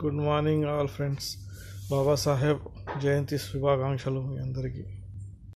good morning all friends Babasaheb Jayanti శుభాకాంక్షలు మీ అందరికీ